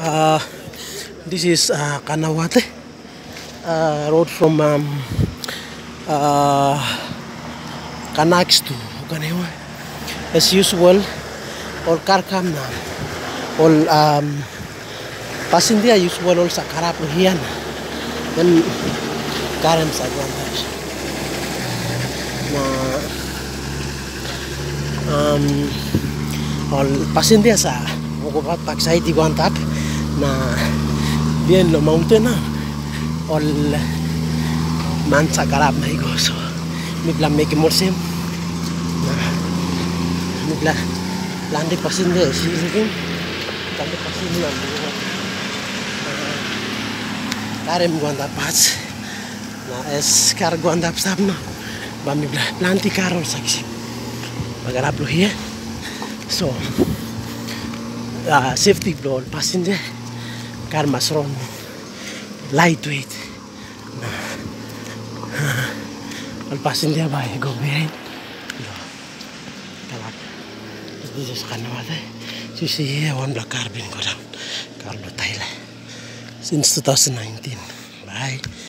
Uh, this is uh, Kanawate uh, road from um, uh, Kanax to Ganewa. As usual, car come now. All um, passenger usual all sa karap hiyan. Then karem sa Guantar. Na um, all passenger sa Mukupat Paksai di Guantap na bien lo mountain na all man sa karap na igo. So, migla make more sim. Na migla landi passenger si Ligin. Landi passenger na karem Guantap pas. Na es kar Guantap sab no. Ba migla lanti karol saksi. Magarap lo hiya. So, uh, safety blow passenger Karma strong. Lightweight. Alpas hindi abay. Go behind. Talag. This is Kanawada. So you see here one black carbon go down. Carlo Since 2019. Bye.